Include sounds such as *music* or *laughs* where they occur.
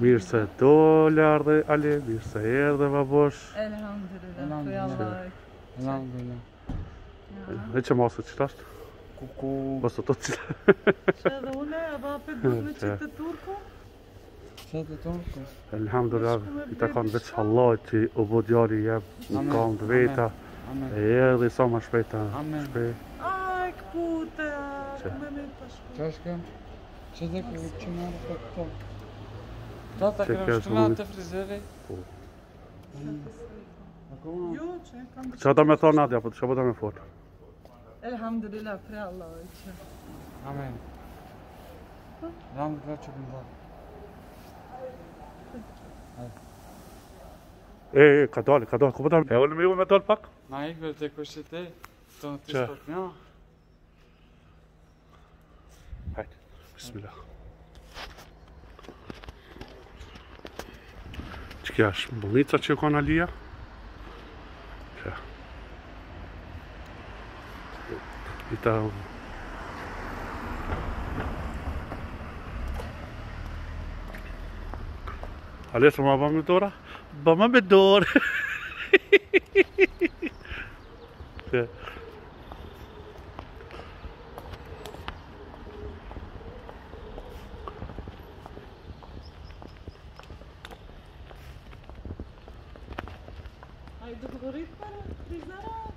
Mirë se do lardhe, Ale, mirë se erdhe, babosh. bosh. Elhamdulillah, të jala. Elhamdulillah. E që ma ose qëta është? Kuku. Ma së të të cilë. *laughs* Që edhe une, edhe apë e dhëmë që të turku? të turku? Elhamdulillah, i të kanë veç Allah që u bo djari jebë në kanë dhe veta. E erdhe i sa më shpejta. Amen. Ajk që. Kjo është kjo? Që dhe kjo që marë për këto? Ta ta të frizëri? Po. Jo, që e kam... Që ata me thonë Nadja, po të shabota me fotë? Elhamdulillah, pre Allah, e Amen. Ram dhe që këmë dhe. E, e, ka dole, ka dole, ku pëtëm? Po e, ullë me ju me tol pak? Na, i, këllë të kështë të të të të të të Bismillah. Acho kja është bëllica që ka në lija. Kja. I ta... Alesë Je vais te faire rire